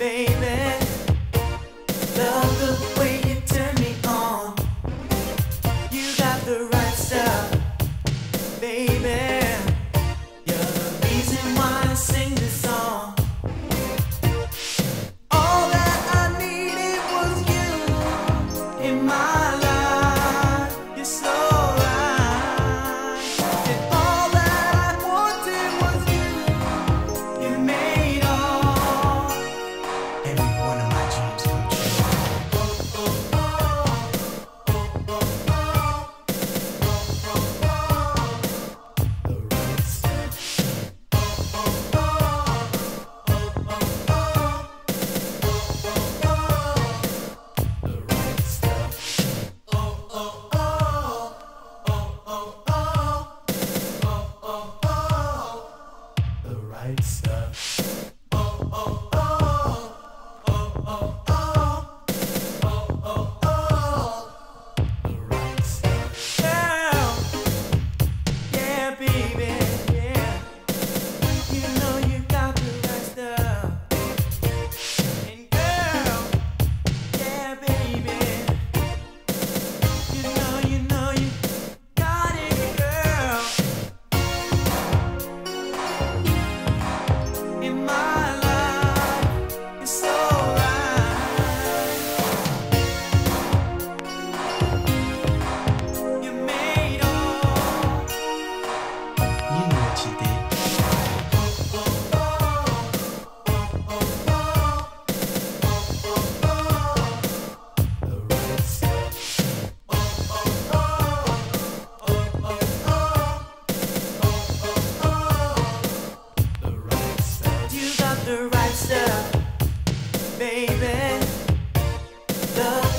baby. baby. Love.